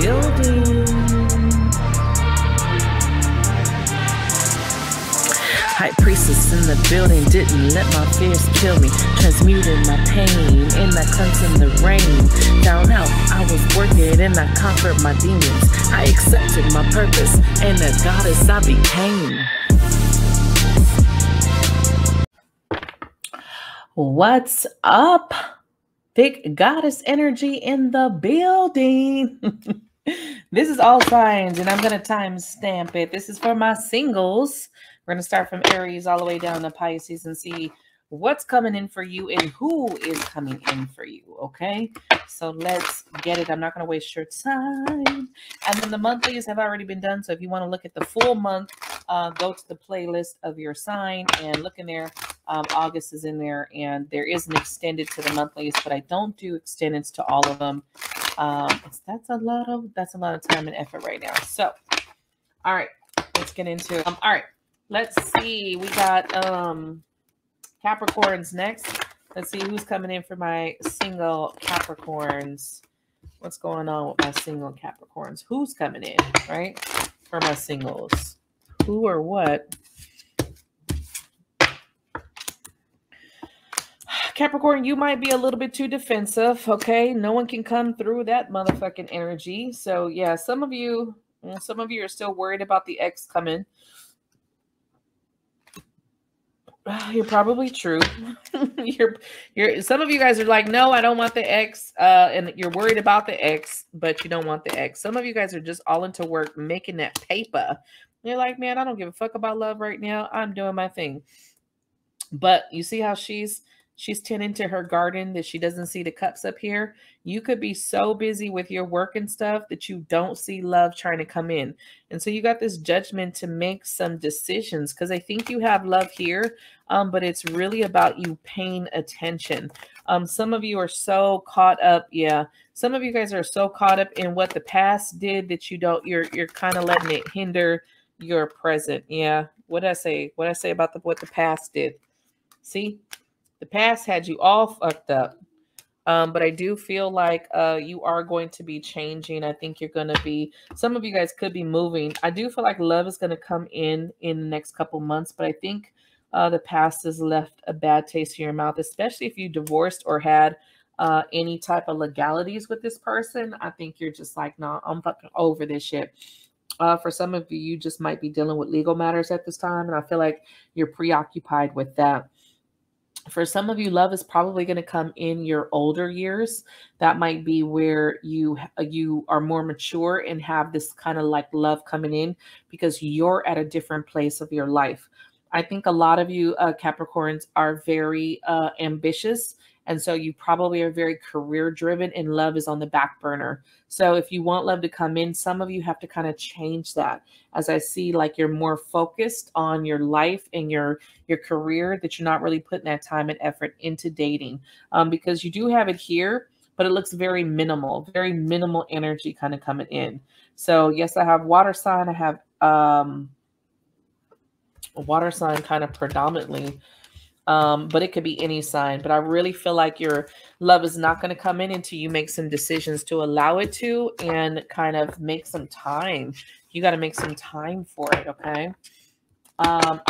building. High priestess in the building didn't let my fears kill me. Transmuting my pain in that cleanse in the rain. Down out, I was working and I conquered my demons. I accepted my purpose and the goddess I became. What's up? Big goddess energy in the building. this is all signs, and I'm going to time stamp it. This is for my singles. We're going to start from Aries all the way down to Pisces and see what's coming in for you and who is coming in for you. Okay. So let's get it. I'm not going to waste your time. And then the monthlies have already been done. So if you want to look at the full month, uh, go to the playlist of your sign and look in there. Um, August is in there and there is an extended to the monthlies, but I don't do extendeds to all of them. Um, that's a lot of, that's a lot of time and effort right now. So, all right, let's get into. Um, all right. Let's see. We got um Capricorns next. Let's see who's coming in for my single Capricorns. What's going on with my single Capricorns? Who's coming in, right? For my singles. Who or what? Capricorn, you might be a little bit too defensive, okay? No one can come through that motherfucking energy. So, yeah, some of you, some of you are still worried about the ex coming You're probably true. you're you're some of you guys are like, no, I don't want the X, uh, and you're worried about the X, but you don't want the X. Some of you guys are just all into work making that paper. You're like, man, I don't give a fuck about love right now. I'm doing my thing. But you see how she's she's tending to her garden that she doesn't see the cups up here. You could be so busy with your work and stuff that you don't see love trying to come in. And so you got this judgment to make some decisions because I think you have love here, um, but it's really about you paying attention. Um, some of you are so caught up. Yeah. Some of you guys are so caught up in what the past did that you don't, you're, you're kind of letting it hinder your present. Yeah. What I say? What I say about the, what the past did? See, the past had you all fucked up. Um, but I do feel like uh, you are going to be changing. I think you're going to be, some of you guys could be moving. I do feel like love is going to come in in the next couple months, but I think uh, the past has left a bad taste in your mouth, especially if you divorced or had uh, any type of legalities with this person. I think you're just like, no, nah, I'm fucking over this shit. Uh, for some of you, you just might be dealing with legal matters at this time, and I feel like you're preoccupied with that for some of you love is probably going to come in your older years. That might be where you uh, you are more mature and have this kind of like love coming in because you're at a different place of your life. I think a lot of you uh, capricorns are very uh, ambitious and so you probably are very career driven and love is on the back burner. So if you want love to come in, some of you have to kind of change that. As I see like you're more focused on your life and your your career that you're not really putting that time and effort into dating. Um, because you do have it here, but it looks very minimal, very minimal energy kind of coming in. So yes, I have water sign, I have um a water sign kind of predominantly um, but it could be any sign. But I really feel like your love is not going to come in until you make some decisions to allow it to and kind of make some time. You got to make some time for it, okay? Um,